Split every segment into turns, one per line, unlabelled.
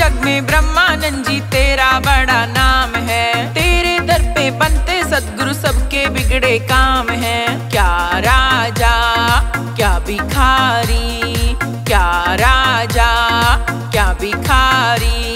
जग में ब्रह्मानंद जी तेरा बड़ा नाम है। तेरे दर पे बनते सदगुरु सबके बिगड़े काम है। क्या राजा, क्या भिखारी, क्या राजा, क्या भिखारी।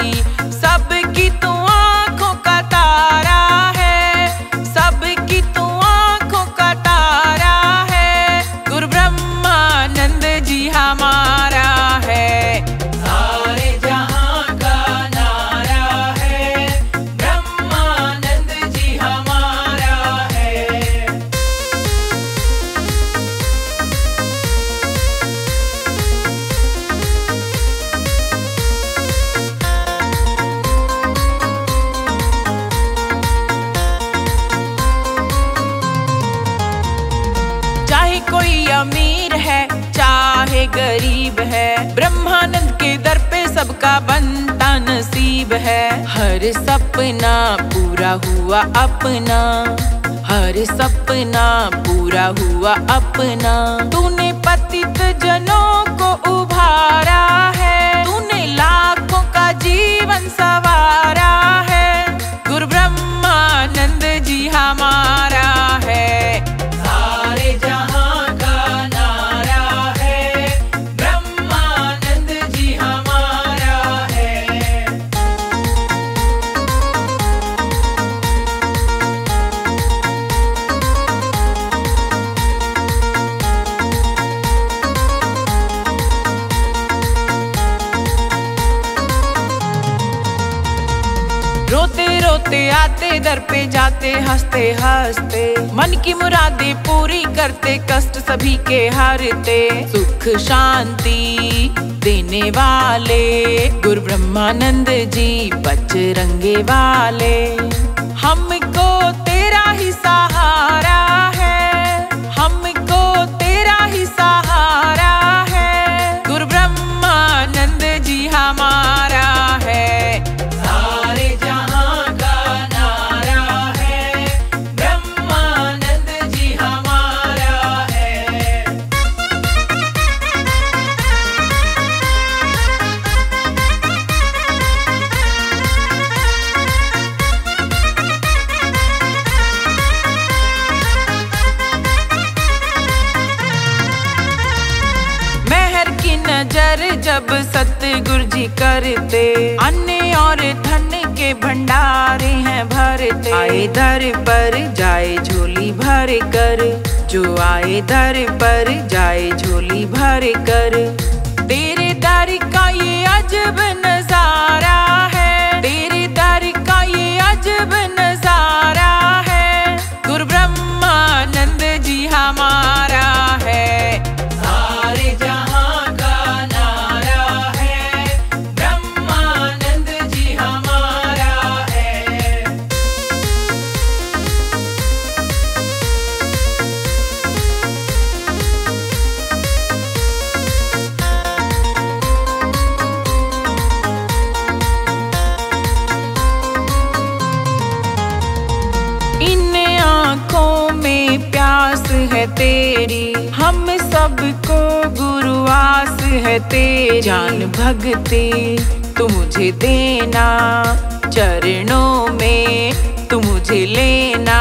कोई अमीर है, चाहे गरीब है। ब्रह्मानंद के दर पे सबका बनता नसीब है। हर सपना पूरा हुआ अपना। हर सपना पूरा हुआ अपना। तूने पतित जनों को उभारा है। रोते रोते आते दर पे जाते, हँसते हँसते। मन की मुरादे पूरी करते, कष्ट सभी के हारते। सुख शांति देने वाले, गुरु ब्रह्मानंद जी बच रंगे वाले। हमको तेरा ही सहारा है। नज़र जब सतगुरु जी करते, अन्य और धन के भंडारे हैं भरते। आए दर पर जाए झोली भर कर, जो आए दर पर जाए झोली भर कर। तेरे दर का ये अजब नज़ारा है तेरी। हम सबको गुरुआस है तेरी। जान भगते तू मुझे देना। चरणों में तू मुझे लेना।